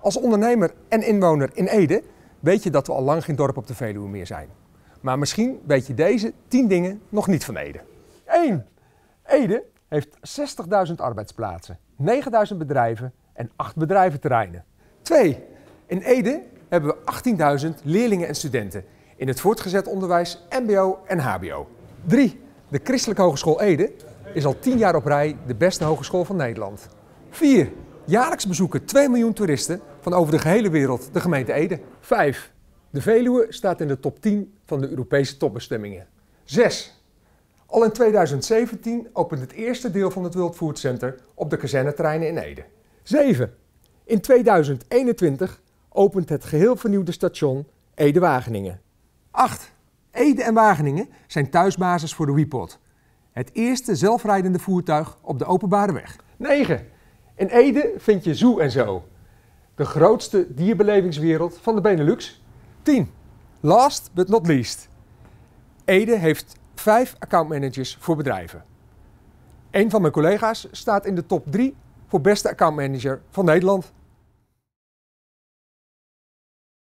Als ondernemer en inwoner in Ede weet je dat we al lang geen dorp op de Veluwe meer zijn. Maar misschien weet je deze 10 dingen nog niet van Ede. 1. Ede heeft 60.000 arbeidsplaatsen, 9.000 bedrijven en 8 bedrijventerreinen. 2. In Ede hebben we 18.000 leerlingen en studenten in het voortgezet onderwijs, MBO en HBO. 3. De Christelijke Hogeschool Ede is al 10 jaar op rij de beste hogeschool van Nederland. 4. Jaarlijks bezoeken 2 miljoen toeristen van over de gehele wereld de gemeente Ede. 5. De Veluwe staat in de top 10 van de Europese topbestemmingen. 6. Al in 2017 opent het eerste deel van het World Food Center op de kazerneterreinen in Ede. 7. In 2021 opent het geheel vernieuwde station Ede-Wageningen. 8. Ede en Wageningen zijn thuisbasis voor de WePod. Het eerste zelfrijdende voertuig op de openbare weg. 9. In Ede vind je Zoo en Zo. De grootste dierbelevingswereld van de Benelux. 10. Last but not least. Ede heeft 5 accountmanagers voor bedrijven. Een van mijn collega's staat in de top 3 voor beste accountmanager van Nederland.